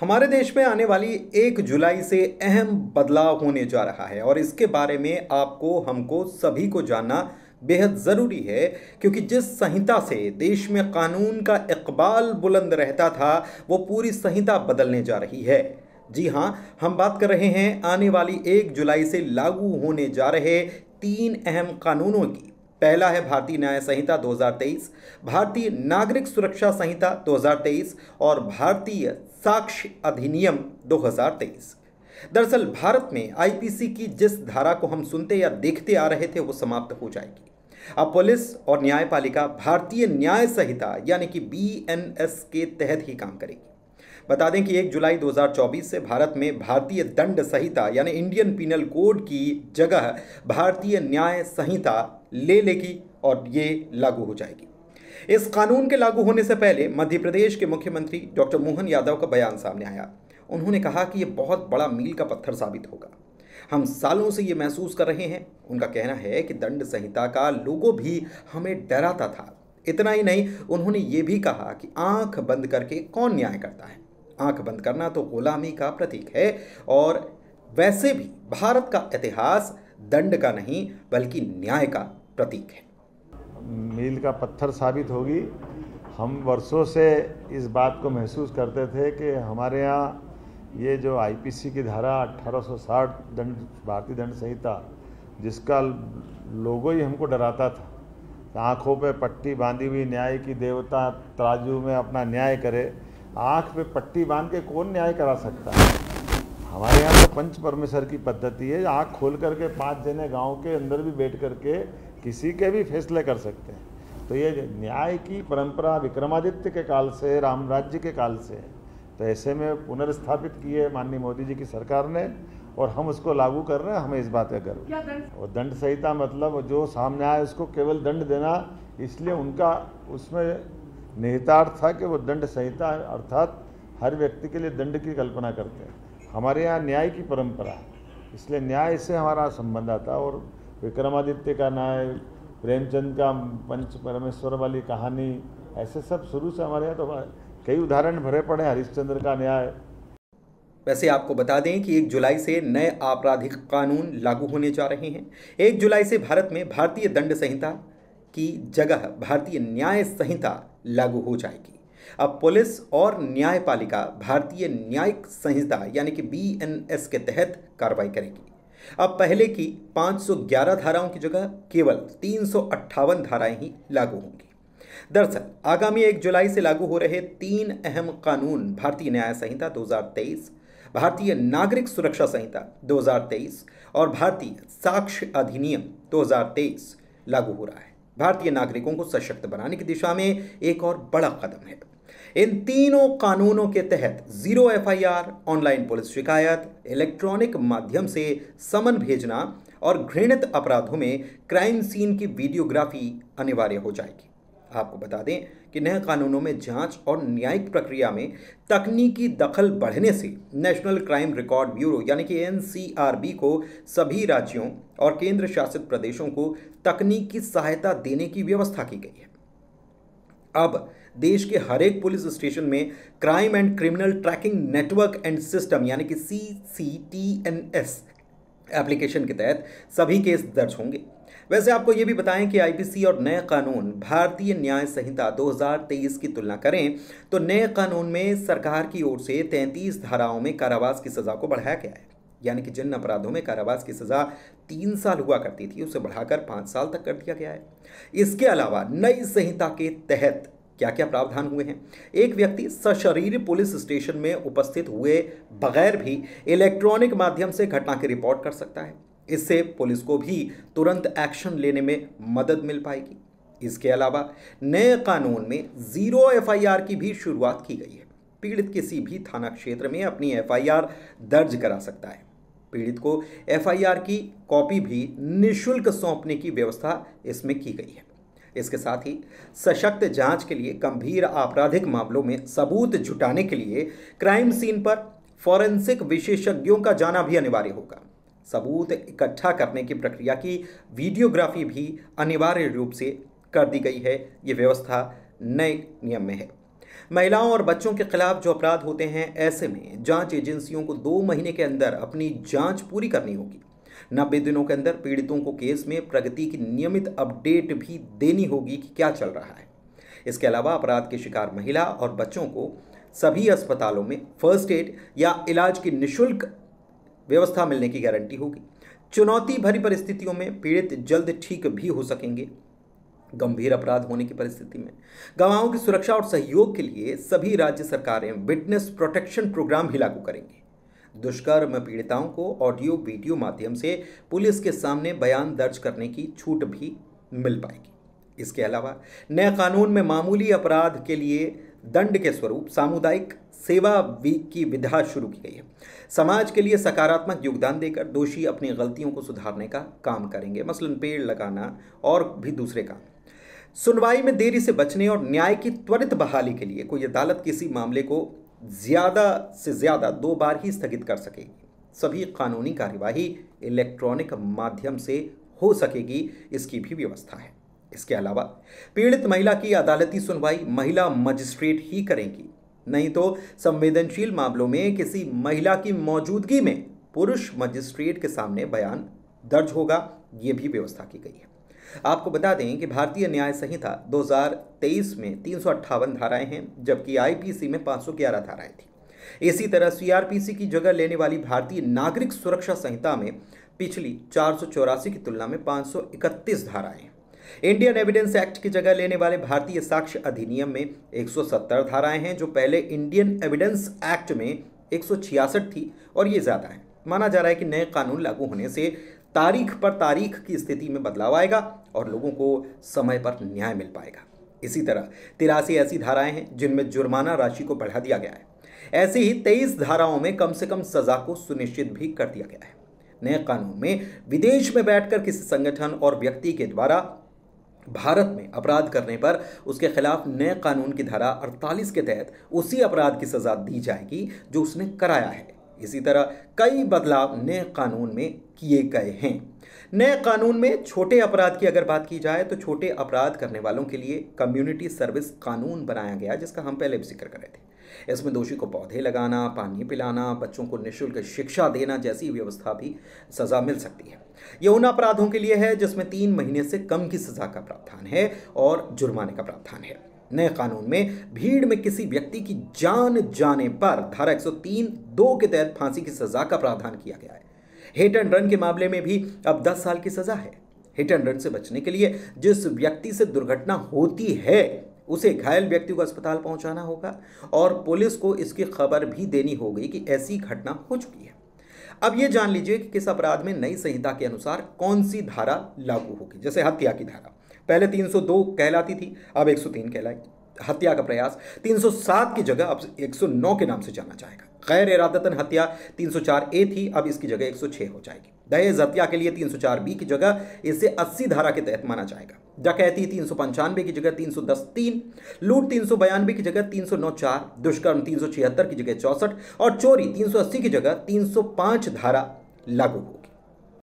हमारे देश में आने वाली एक जुलाई से अहम बदलाव होने जा रहा है और इसके बारे में आपको, हमको सभी को जानना बेहद ज़रूरी है, क्योंकि जिस संहिता से देश में कानून का इकबाल बुलंद रहता था, वो पूरी संहिता बदलने जा रही है। जी हाँ हम बात कर रहे हैं, आने वाली एक जुलाई से लागू होने जा रहे तीन अहम कानूनों की। पहला है भारतीय न्याय संहिता 2023, भारतीय नागरिक सुरक्षा संहिता 2023 और भारतीय साक्ष्य अधिनियम 2023। दरअसल भारत में आईपीसी की जिस धारा को हम सुनते या देखते आ रहे थे वो समाप्त हो जाएगी अब पुलिस और न्यायपालिका भारतीय न्याय संहिता यानी कि बीएनएस के तहत ही काम करेगी बता दें कि 1 जुलाई 2024 से भारत में भारतीय दंड संहिता, यानी इंडियन पिनल कोड की जगह भारतीय न्याय संहिता ले लेगी और ये लागू हो जाएगी। इस कानून के लागू होने से पहले मध्य प्रदेश के मुख्यमंत्री डॉक्टर मोहन यादव का बयान सामने आया। उन्होंने कहा कि यह बहुत बड़ा मील का पत्थर साबित होगा। हम सालों से ये महसूस कर रहे हैं। उनका कहना है कि दंड संहिता का लोगो भी हमें डराता था। इतना ही नहीं, उन्होंने ये भी कहा कि आँख बंद करके कौन न्याय करता है? आँख बंद करना तो गुलामी का प्रतीक है। और वैसे भी भारत का इतिहास दंड का नहीं, बल्कि न्याय का प्रतीक है। मील का पत्थर साबित होगी। हम वर्षों से इस बात को महसूस करते थे कि हमारे यहाँ ये जो आईपीसी की धारा 1860 दंड, भारतीय दंड संहिता, जिसका लोगो ही हमको डराता था, आँखों पे पट्टी बांधी हुई, न्याय की देवता तराजू में अपना न्याय करे आँख पे पट्टी बाँध के कौन न्याय करा सकता है? हमारे यहाँ तो पंच परमेश्वर की पद्धति है आँख खोल करके पाँच जने गाँव के अंदर भी बैठ करके किसी के भी फैसले कर सकते हैं। तो ये न्याय की परंपरा विक्रमादित्य के काल से राम राज्य के काल से है तो ऐसे में पुनर्स्थापित किए माननीय मोदी जी की सरकार ने और हम उसको लागू कर रहे हैं हमें इस बात का गर्व और दंड संहिता मतलब जो सामने आए उसको केवल दंड देना इसलिए उनका उसमें निहितार्थ था कि वो दंड संहिता अर्थात हर व्यक्ति के लिए दंड की कल्पना करते हैं। हमारे यहाँ न्याय की परंपरा है। इसलिए न्याय से हमारा संबंध आता और विक्रमादित्य का न्याय, प्रेमचंद का पंच परमेश्वर वाली कहानी, ऐसे सब शुरू से हमारे यहाँ तो कई उदाहरण भरे पड़े हरिश्चंद्र का न्याय। वैसे आपको बता दें कि एक जुलाई से नए आपराधिक कानून लागू होने जा रहे हैं। एक जुलाई से भारत में भारतीय दंड संहिता की जगह, भारतीय न्याय संहिता लागू हो जाएगी। अब पुलिस और न्यायपालिका भारतीय न्यायिक संहिता यानी कि बीएनएस के तहत कार्रवाई करेगी। अब पहले की 511 धाराओं की जगह केवल तीन सौ अट्ठावन धाराएँ ही लागू होंगी। दरअसल आगामी एक जुलाई से लागू हो रहे तीन अहम कानून भारतीय न्याय संहिता 2023, भारतीय नागरिक सुरक्षा संहिता 2023 और भारतीय साक्ष्य अधिनियम 2023 लागू हो रहा है। भारतीय नागरिकों को सशक्त बनाने की दिशा में एक और बड़ा कदम है। इन तीनों कानूनों के तहत ज़ीरो एफआईआर, ऑनलाइन पुलिस शिकायत इलेक्ट्रॉनिक माध्यम से समन भेजना और घृणित अपराधों में क्राइम सीन की वीडियोग्राफी अनिवार्य हो जाएगी। आपको बता दें कि नए कानूनों में जाँच और न्यायिक प्रक्रिया में तकनीकी दखल बढ़ने से नेशनल क्राइम रिकॉर्ड ब्यूरो यानी कि एनसीआरबी को सभी राज्यों और केंद्र शासित प्रदेशों को तकनीकी सहायता देने की व्यवस्था की गई है। अब देश के हर एक पुलिस स्टेशन में crime and criminal tracking network and system यानी कि C C T N S application के तहत सभी केस दर्ज होंगे। वैसे आपको ये भी बताएँ कि आईपीसी और नए कानून भारतीय न्याय संहिता 2023 की तुलना करें तो नए कानून में सरकार की ओर से 33 धाराओं में कारावास की सज़ा को बढ़ाया गया है। यानी कि जिन अपराधों में कारावास की सज़ा तीन साल हुआ करती थी, उसे बढ़ाकर पाँच साल तक कर दिया गया है। इसके अलावा नई संहिता के तहत क्या क्या प्रावधान हुए हैं? एक व्यक्ति सशरीर पुलिस स्टेशन में उपस्थित हुए बगैर भी इलेक्ट्रॉनिक माध्यम से घटना की रिपोर्ट कर सकता है। इससे पुलिस को भी तुरंत एक्शन लेने में मदद मिल पाएगी। इसके अलावा, नए कानून में ज़ीरो एफआईआर की भी शुरुआत की गई है। पीड़ित किसी भी थाना क्षेत्र में अपनी एफआईआर दर्ज करा सकता है। पीड़ित को एफआईआर की कॉपी भी निशुल्क सौंपने की व्यवस्था इसमें की गई है। इसके साथ ही, सशक्त जाँच के लिए गंभीर आपराधिक मामलों में सबूत जुटाने के लिए क्राइम सीन पर फॉरेंसिक विशेषज्ञों का जाना भी अनिवार्य होगा। सबूत इकट्ठा करने की प्रक्रिया की वीडियोग्राफी भी अनिवार्य रूप से कर दी गई है। ये व्यवस्था नए नियम में है। महिलाओं और बच्चों के खिलाफ जो अपराध होते हैं, ऐसे में जाँच एजेंसियों को दो महीने के अंदर अपनी जाँच पूरी करनी होगी। नब्बे दिनों के अंदर पीड़ितों को केस में प्रगति की नियमित अपडेट भी देनी होगी कि क्या चल रहा है। इसके अलावा अपराध के शिकार महिला और बच्चों को सभी अस्पतालों में फ़र्स्ट एड या इलाज की निशुल्क व्यवस्था मिलने की गारंटी होगी। चुनौती भरी परिस्थितियों में पीड़ित जल्द ठीक भी हो सकेंगे। गंभीर अपराध होने की परिस्थिति में। गवाहों की सुरक्षा और सहयोग के लिए सभी राज्य सरकारें विटनेस प्रोटेक्शन प्रोग्राम भी लागू करेंगी। दुष्कर्म पीड़िताओं को ऑडियो, वीडियो माध्यम से पुलिस के सामने बयान दर्ज करने की छूट भी मिल पाएगी। इसके अलावा नए कानून में मामूली अपराध के लिए दंड के स्वरूप सामुदायिक सेवा की विधा शुरू की गई है। समाज के लिए सकारात्मक योगदान देकर दोषी अपनी गलतियों को सुधारने का काम करेंगे। मसलन पेड़ लगाना और भी दूसरे काम। सुनवाई में देरी से बचने और न्याय की त्वरित बहाली के लिए कोई अदालत किसी मामले को ज़्यादा से ज़्यादा दो बार ही स्थगित कर सकेगी। सभी कानूनी कार्यवाही इलेक्ट्रॉनिक माध्यम से हो सकेगी, इसकी भी व्यवस्था है। इसके अलावा, पीड़ित महिला की अदालती सुनवाई महिला मजिस्ट्रेट ही करेंगी। नहीं तो संवेदनशील मामलों में किसी महिला की मौजूदगी में पुरुष मजिस्ट्रेट के सामने बयान दर्ज होगा, ये भी व्यवस्था की गई है। आपको बता दें कि भारतीय न्याय संहिता 2023 में तीन सौ अट्ठावन धाराएँ हैं, जबकि आईपीसी में 511 धाराएँ थी। इसी तरह सीआरपीसी की जगह लेने वाली भारतीय नागरिक सुरक्षा संहिता में पिछली चार सौ चौरासी की तुलना में 531 धाराएँ इंडियन एविडेंस एक्ट की जगह लेने वाले भारतीय साक्ष्य अधिनियम में 170 धाराएँ हैं, जो पहले इंडियन एविडेंस एक्ट में एक थी और ये ज़्यादा है। माना जा रहा है कि नए कानून लागू होने से तारीख पर तारीख की स्थिति में बदलाव आएगा और लोगों को समय पर न्याय मिल पाएगा। इसी तरह तिरासी ऐसी धाराएँ हैं, जिनमें जुर्माना राशि को बढ़ा दिया गया है। ऐसे ही तेईस धाराओं में कम से कम सजा को सुनिश्चित भी कर दिया गया है। नए कानून में विदेश में बैठकर किसी संगठन और व्यक्ति के द्वारा भारत में अपराध करने पर उसके खिलाफ नए कानून की धारा 48 के तहत उसी अपराध की सजा दी जाएगी जो उसने कराया है। इसी तरह कई बदलाव नए कानून में किए गए हैं। नए कानून में छोटे अपराध की अगर बात की जाए तो छोटे अपराध करने वालों के लिए कम्युनिटी सर्विस कानून बनाया गया, जिसका हम पहले भी ज़िक्र कर रहे थे। इसमें दोषी को पौधे लगाना, पानी पिलाना, बच्चों को निःशुल्क शिक्षा देना जैसी व्यवस्था भी सजा मिल सकती है। यह उन अपराधों के लिए है जिसमें तीन महीने से कम की सजा का प्रावधान है और जुर्माने का प्रावधान है। नए कानून में भीड़ में किसी व्यक्ति की जान जाने पर धारा 103 दो के तहत फांसी की सजा का प्रावधान किया गया है। हिट एंड रन के मामले में भी अब 10 साल की सजा है। हिट एंड रन से बचने के लिए जिस व्यक्ति से दुर्घटना होती है उसे घायल व्यक्ति को अस्पताल पहुंचाना होगा और पुलिस को इसकी खबर भी देनी होगी कि ऐसी घटना हो चुकी है। अब ये जान लीजिए कि किस अपराध में नई संहिता के अनुसार कौन सी धारा लागू होगी। जैसे हत्या की धारा। पहले 302 कहलाती थी, अब 103 कहलाई हत्या का प्रयास। 307 की जगह अब 109 के नाम से जाना जाएगा। गैर इरादतन हत्या 304 ए थी, अब इसकी जगह 106 हो जाएगी। दहेज हत्या के लिए 304 बी की जगह इसे 80 धारा के तहत माना जाएगा। डकैती तीन सौ पंचानवे की जगह तीन सौ दस तीन, लूट तीन सौ बयानवे की जगह तीन सौ नौ चार, दुष्कर्म तीन सौ छिहत्तर की जगह चौसठ और चोरी तीन सौ अस्सी की जगह तीन सौ पाँच धारा लागू